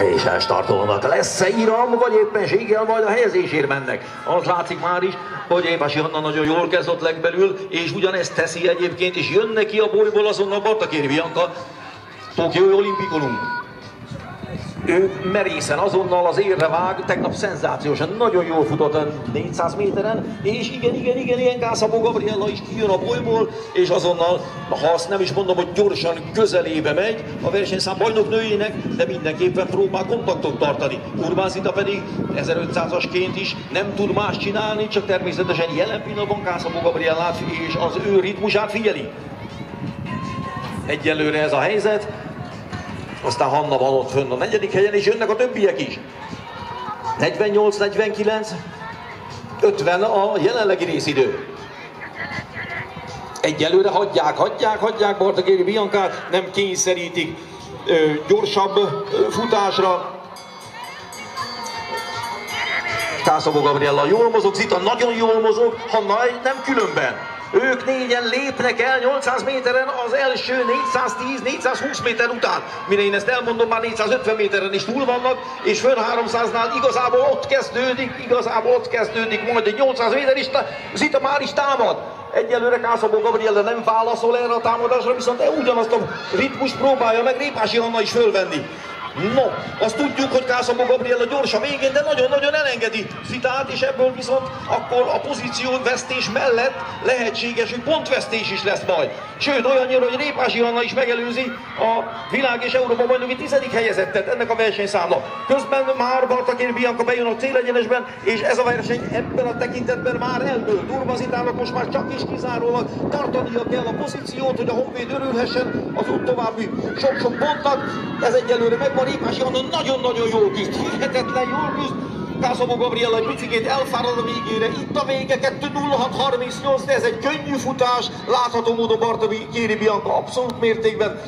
És elstartolnak. Lesz-e iram, vagy éppenséggel majd a helyezésért mennek? Az látszik már is, hogy Épási Anna nagyon jól kezd ott legbelül, és ugyanezt teszi egyébként, és jön neki a bolyból azonnal Bartakéri Bianca, Tokiói olimpikonunk ő merészen azonnal az érre vág, tegnap szenzációsan, nagyon jól futott a 400 méteren, és igen, igen, igen, ilyen Gászabó Gabriella is kijön a bolyból, és azonnal, ha azt nem is mondom, hogy gyorsan közelébe megy a versenyszám bajnok nőjének, de mindenképpen próbál kontaktot tartani. Urbán Zita pedig 1500-asként is nem tud más csinálni, csak természetesen jelen pillanatban Gászabó Gabriellát és az ő ritmusát figyeli. Egyelőre ez a helyzet, aztán Hanna van ott fönn a negyedik helyen, és jönnek a többiek is. 48-49, 50 a jelenlegi részidő. Egyelőre hagyják, hagyják, hagyják Bartagéri Biancát, nem kényszerítik ö, gyorsabb ö, futásra. Kászabó Gabriella jól mozog, Zita nagyon jól mozog, Hanna nem különben. Ők négyen lépnek el 800 méteren az első 410-420 méter után. Mire én ezt elmondom, már 450 méteren is túl vannak, és fönn 300-nál igazából ott kezdődik, igazából ott kezdődik majd egy 800 méter is, Zita már is támad. Egyelőre Kászabó Gabriella nem válaszol erre a támadásra, viszont e ugyanazt a ritmus próbálja meg Répási Anna is fölvenni. No, azt tudjuk, hogy Kászabó Gabriella gyors a végén, de nagyon-nagyon elengedi Zitát, és ebből viszont akkor a pozíció vesztés mellett lehetséges, hogy pontvesztés is lesz majd. Sőt, olyannyira, hogy Répási Anna is megelőzi a világ és Európa bajnoki tizedik helyezettet ennek a versenyszámnak. Közben már Bartakér Bianca bejön a célegyenesben, és ez a verseny ebben a tekintetben már eldől. Durva Zitának most már csak is kizárólag tartania kell a pozíciót, hogy a Honvéd örülhessen az út további sok-sok pontnak. Ez egyelőre megvan Répási Anna nagyon-nagyon jól küzd, hihetetlen jól küzd. Kászabó Gabriella egy picikét elfárad a végére. Itt a vége 2.06.38, de ez egy könnyű futás. Látható módon Barta Kéri Bianca abszolút mértékben